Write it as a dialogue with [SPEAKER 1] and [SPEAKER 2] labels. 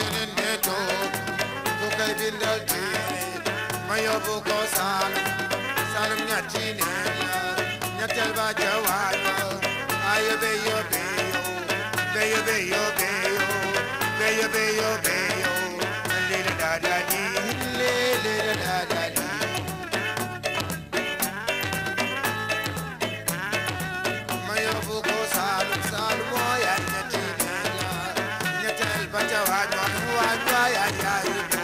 [SPEAKER 1] yónneen neeto ku koy bindal téere ma yóbbu ko Saalum Saalum ñatti neen ñetteel ba jawaat ba ayo be ay, ay, ay.